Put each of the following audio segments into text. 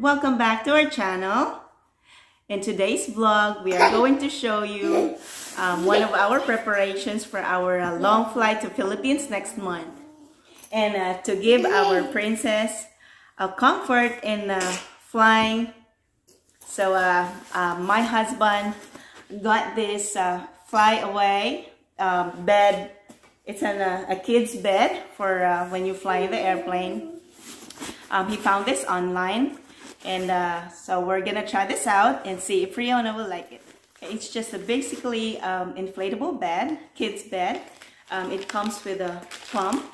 Welcome back to our channel. In today's vlog, we are going to show you um, one of our preparations for our uh, long flight to Philippines next month. And uh, to give our princess a comfort in uh, flying. So uh, uh, my husband got this uh, fly away um, bed. It's an, a kid's bed for when you fly in the airplane. Um, he found this online and uh, so we're gonna try this out and see if Riona will like it. It's just a basically um, inflatable bed, kid's bed. Um, it comes with a pump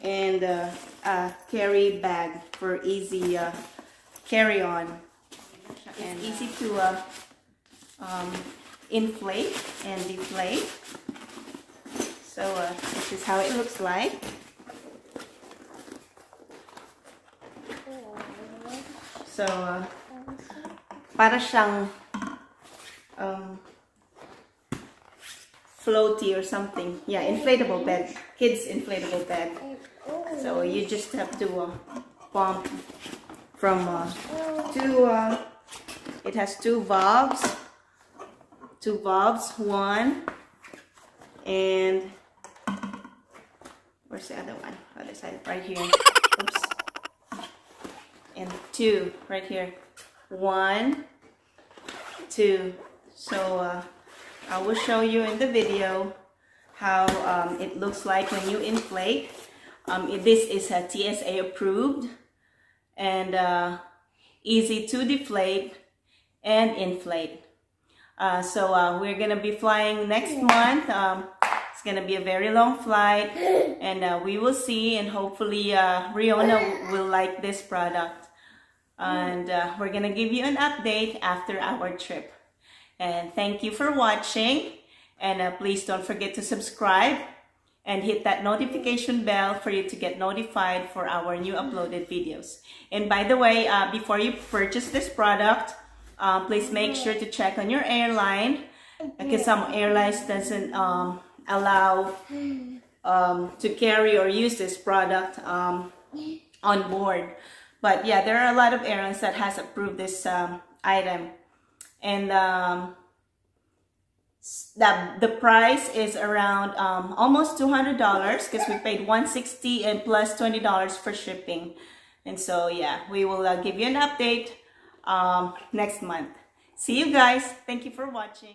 and uh, a carry bag for easy uh, carry on. And easy to uh, um, inflate and deflate. So uh, this is how it looks like. So, uh, para siyang um, floaty or something. Yeah, inflatable bed. Kids inflatable bed. So you just have to uh, pump from uh, two, uh, it has two valves. Two valves, one, and where's the other one? Other side, right here. Oops and two right here. One, two. So uh, I will show you in the video how um, it looks like when you inflate. Um, this is a TSA approved and uh, easy to deflate and inflate. Uh, so uh, we're gonna be flying next month. Um, it's gonna be a very long flight and uh, we will see and hopefully uh, Riona will like this product. And uh, we're gonna give you an update after our trip. And thank you for watching and uh, please don't forget to subscribe and hit that notification bell for you to get notified for our new uploaded videos. And by the way uh, before you purchase this product uh, please make sure to check on your airline because some airlines doesn't um, allow um, to carry or use this product um, on board but yeah, there are a lot of airlines that has approved this um, item. And um, the, the price is around um, almost $200 because we paid 160 and plus $20 for shipping. And so yeah, we will uh, give you an update um, next month. See you guys. Thank you for watching.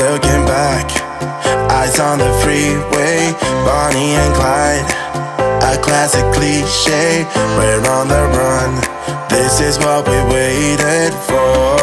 looking back. Eyes on the freeway Bonnie and Clyde. A classic cliche We're on the run. This is what we waited for